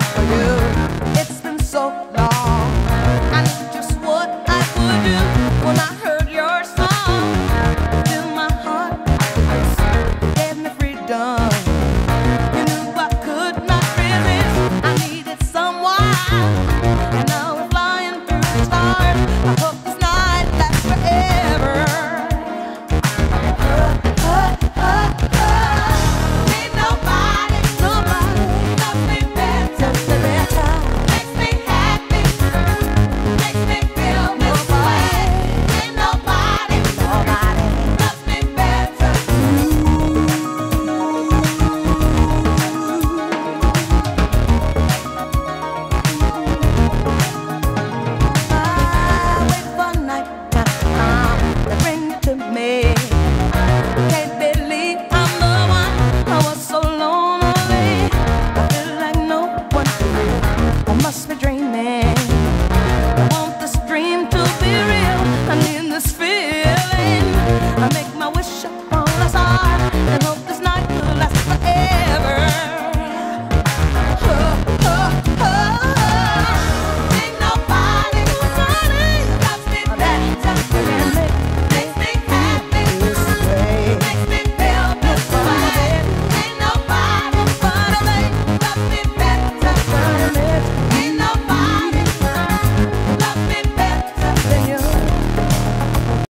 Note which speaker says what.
Speaker 1: for you. It's been so long, and just what I would do.